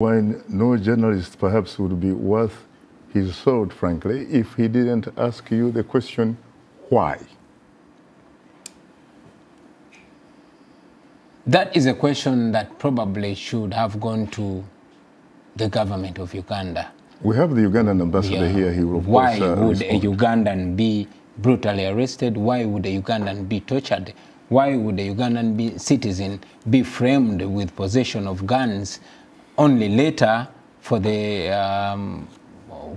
when no journalist perhaps would be worth his salt, frankly, if he didn't ask you the question, why? That is a question that probably should have gone to the government of Uganda. We have the Ugandan ambassador yeah. here. He will, Why course, uh, would respond. a Ugandan be brutally arrested? Why would a Ugandan be tortured? Why would a Ugandan be, citizen be framed with possession of guns only later for the um,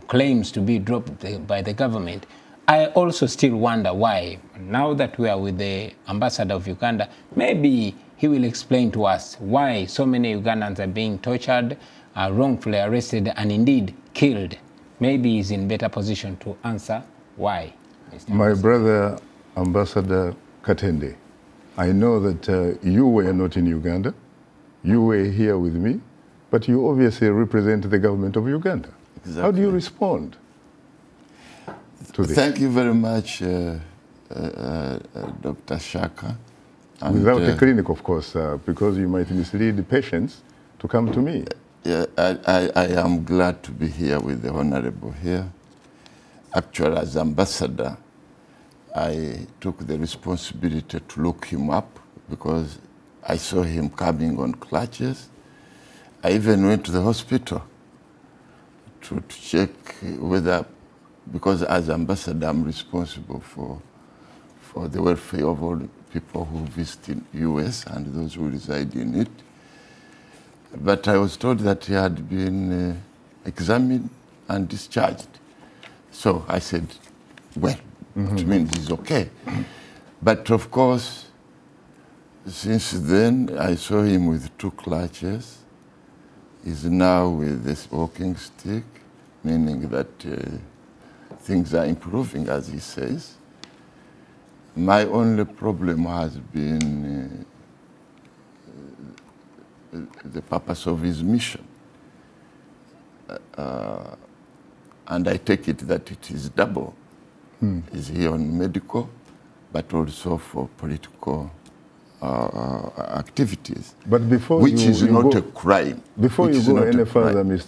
claims to be dropped by the government? I also still wonder why. Now that we are with the ambassador of Uganda, maybe he will explain to us why so many Ugandans are being tortured, are wrongfully arrested, and indeed killed. Maybe he's in better position to answer why. Mr. My brother, Ambassador Katende, I know that uh, you were not in Uganda. You were here with me, but you obviously represent the government of Uganda. Exactly. How do you respond to this? Thank you very much, uh, uh, uh Dr. Shaka. And, Without a uh, clinic, of course, uh, because you might mislead the patients to come to me. Yeah, I, I, I, am glad to be here with the Honorable here. Actually, as ambassador, I took the responsibility to look him up because I saw him coming on clutches. I even went to the hospital to, to check whether, because as ambassador, I'm responsible for, for the welfare of all people who visit the U.S. and those who reside in it. But I was told that he had been uh, examined and discharged. So I said, well, mm -hmm. it means he's okay. But of course, since then, I saw him with two clutches. He's now with this walking stick, meaning that uh, things are improving, as he says. My only problem has been uh, the purpose of his mission. Uh, and I take it that it is double. Hmm. Is he on medical, but also for political uh, activities, but before which you, is you not go, a crime. Before you go any further, Mr.